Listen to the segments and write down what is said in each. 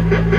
Ha ha ha!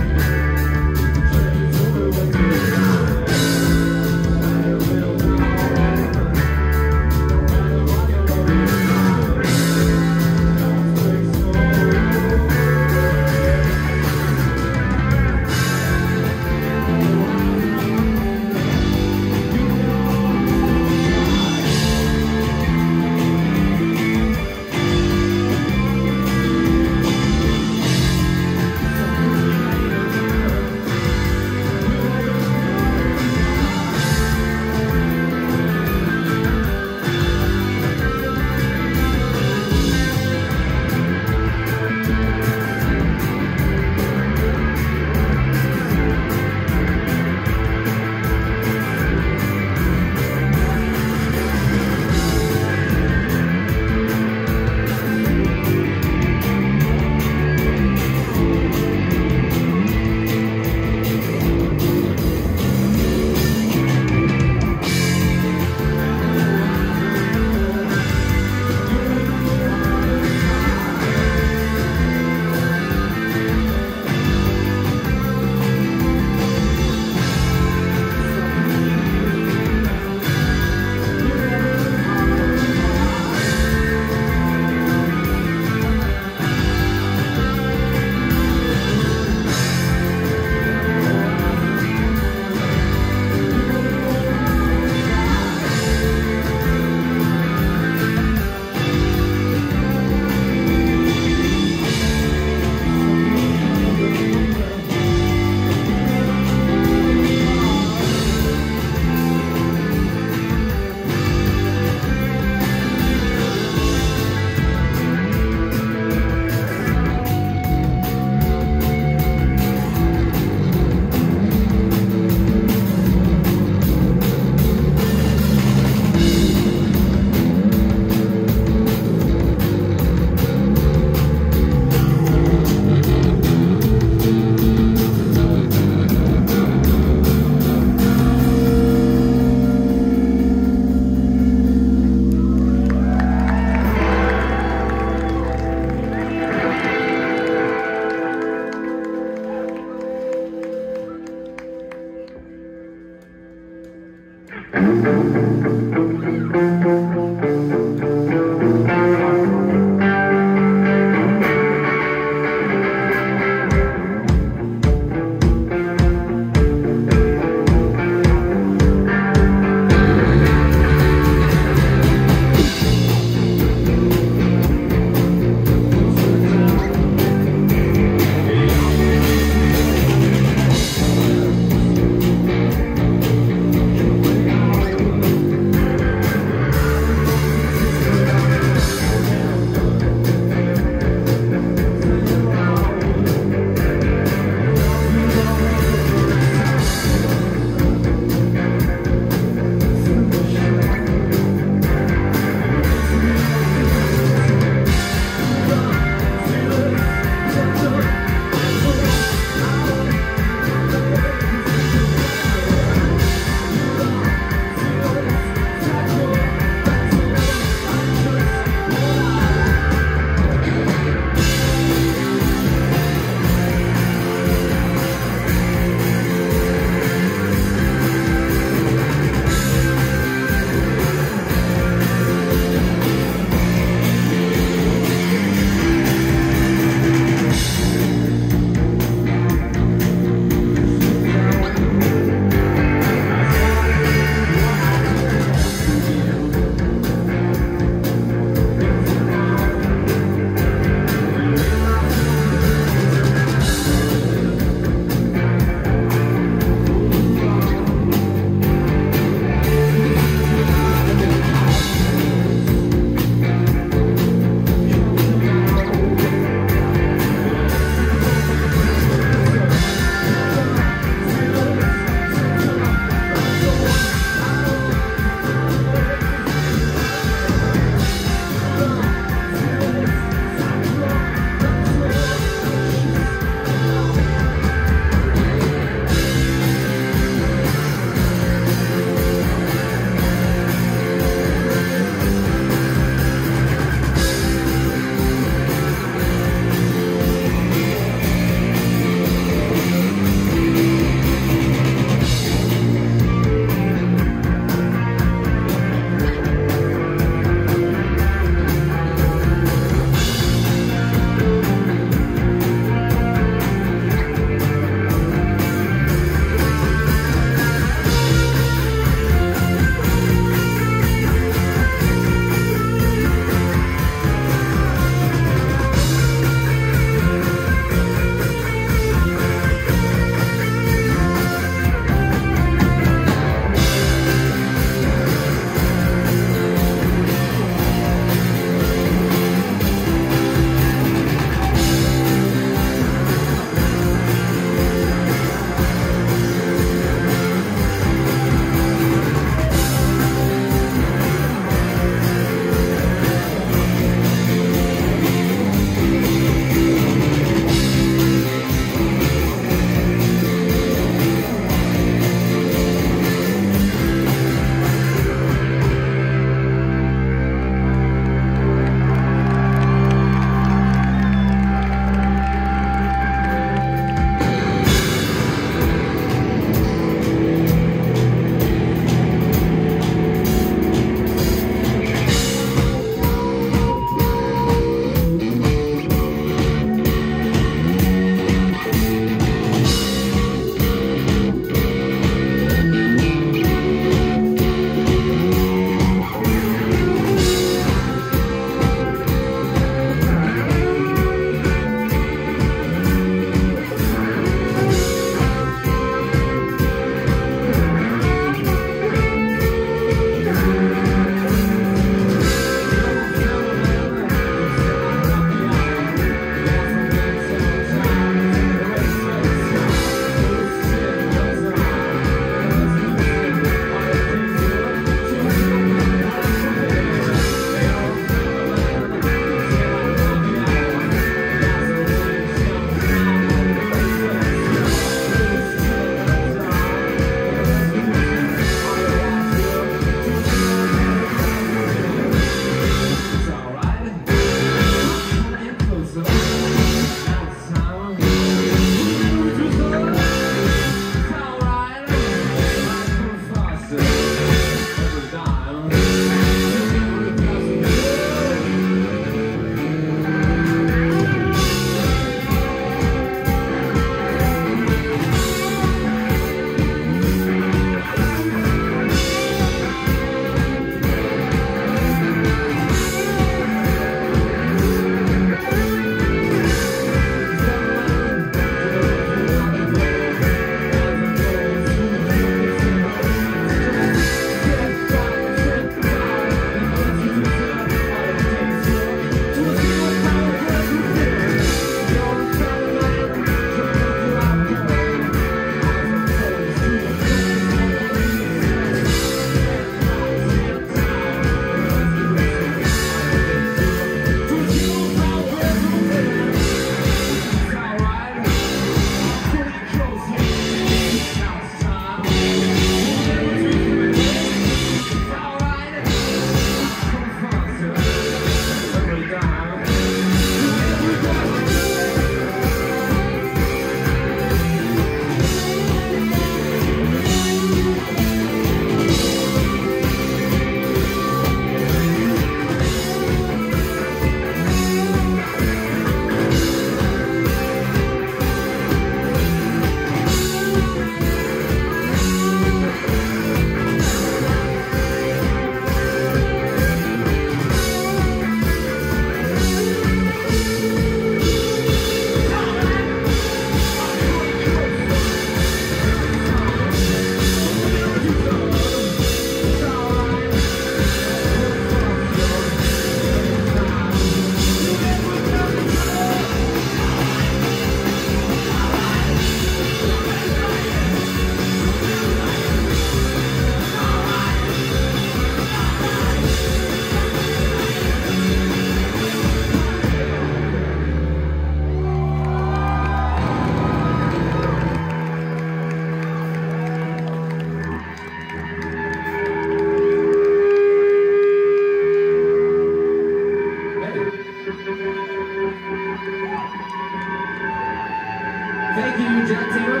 Thank you, Jack Taylor.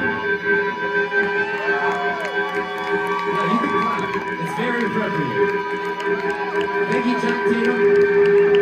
Yeah, you can clap. It's very appropriate. Thank you, Jack Taylor.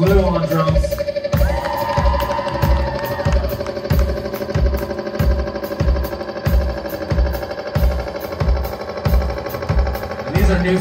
Lu on drums. And these are new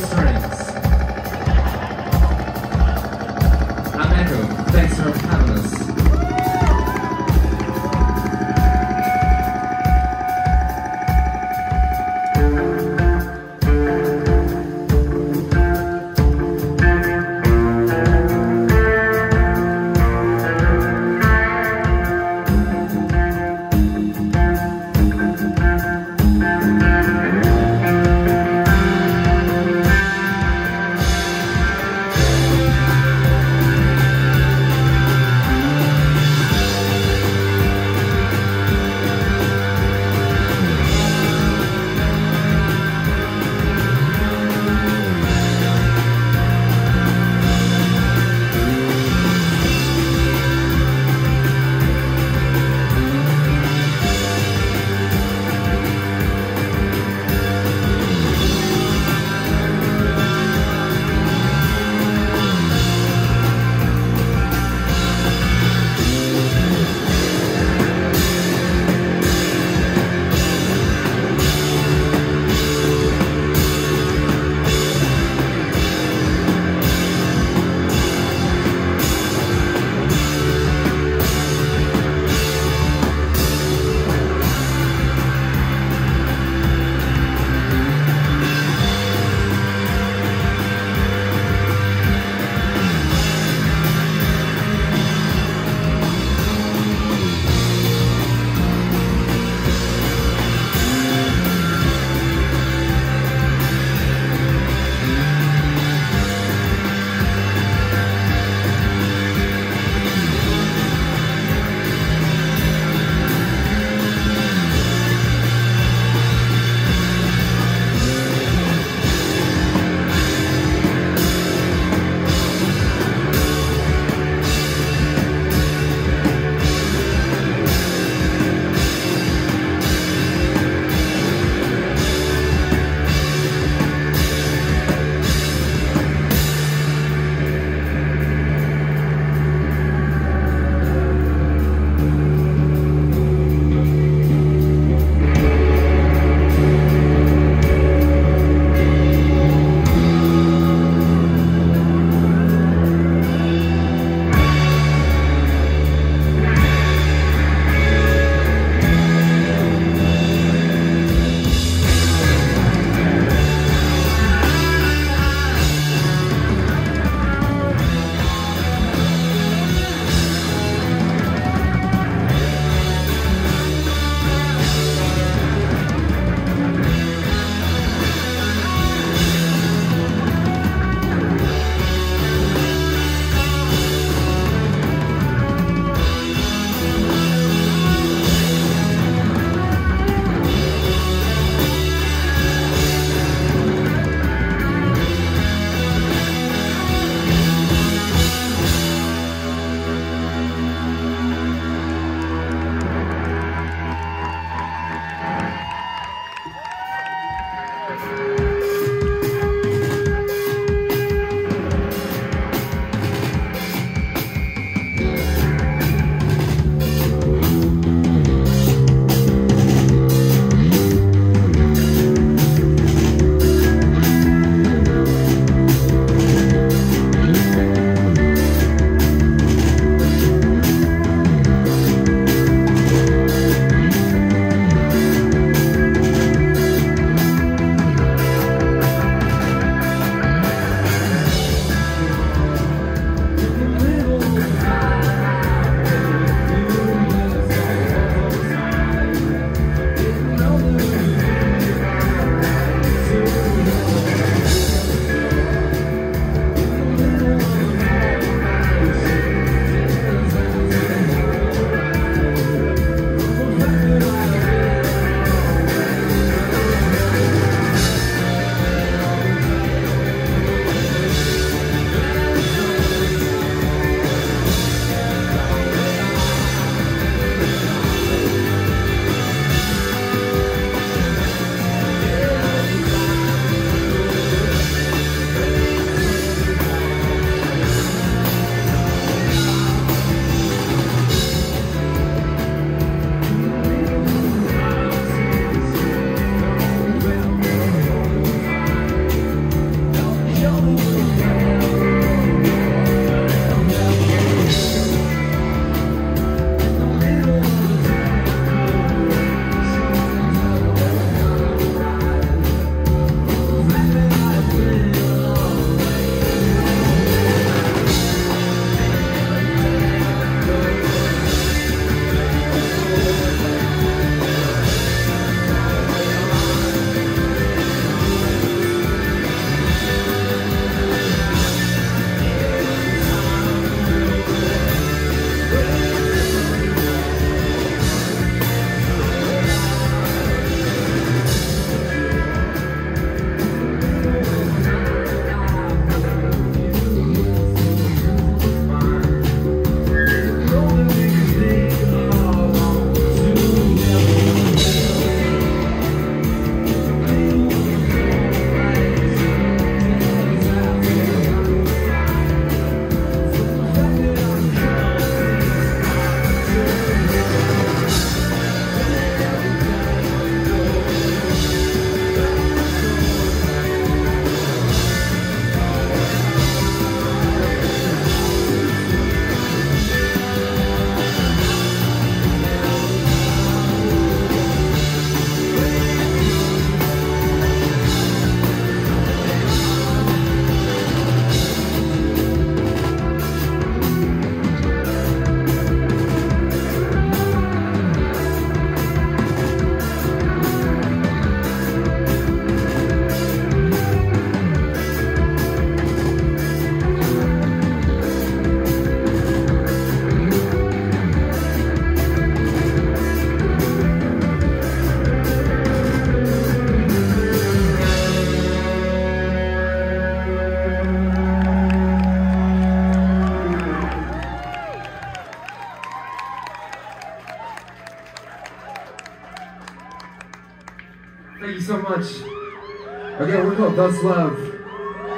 Thus Love.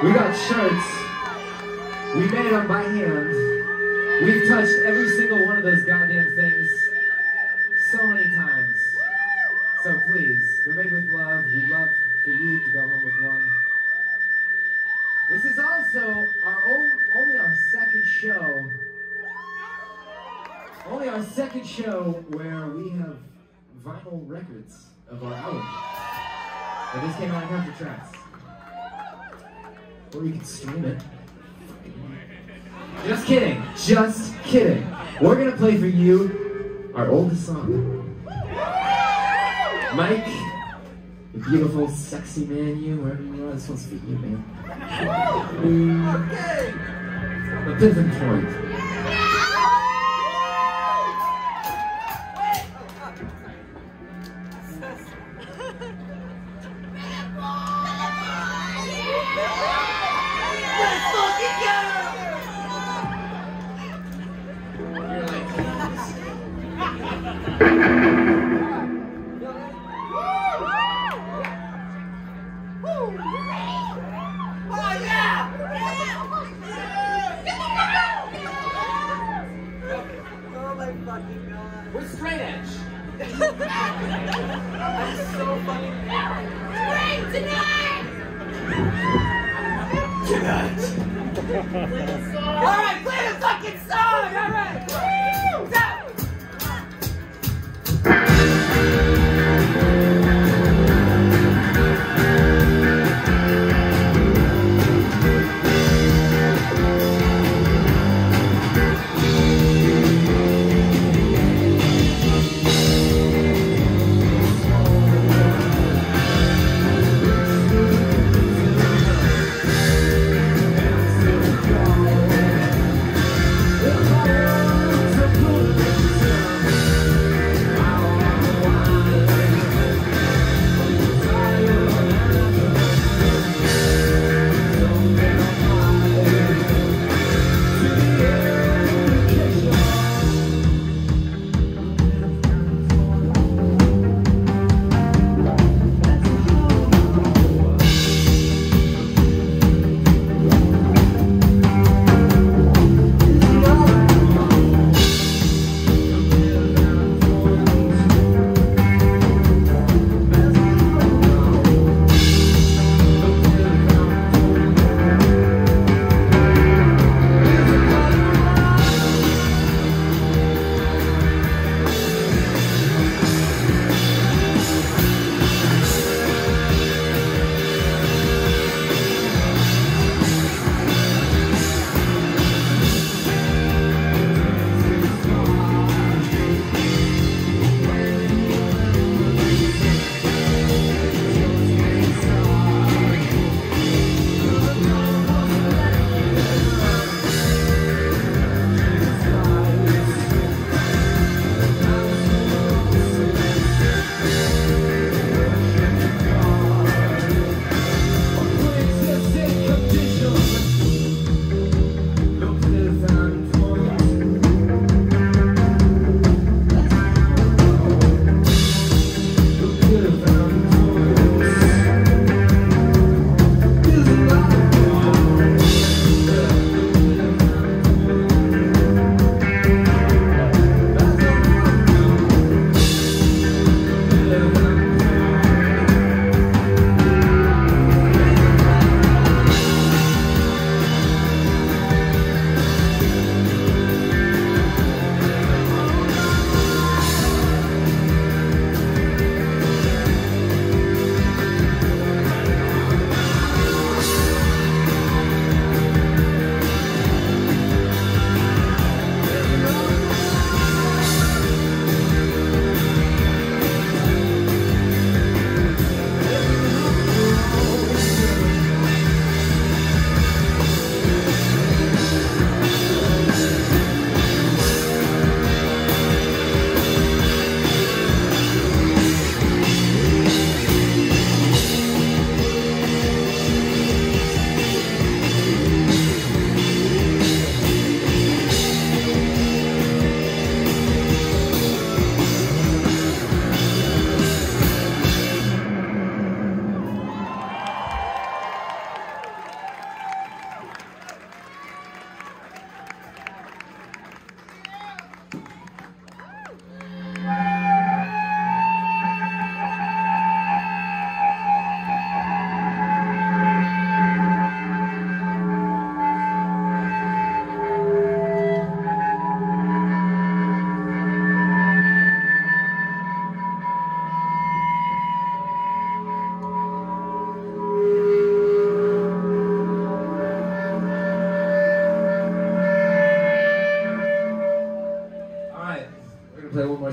We got shirts. We made them by hand. We've touched every single one of those goddamn things so many times. So please, they're made with love. We love for you to go home with one. This is also our own, only our second show. Only our second show where we have vinyl records of our album. And this came out in Captured Tracks. Or you can stream it. Just kidding. Just kidding. We're gonna play for you our oldest song. Mike, the beautiful, sexy man you, wherever you are, this one's for you, man. Okay. The Pith and Point.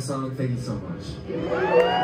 Song. Thank you so much.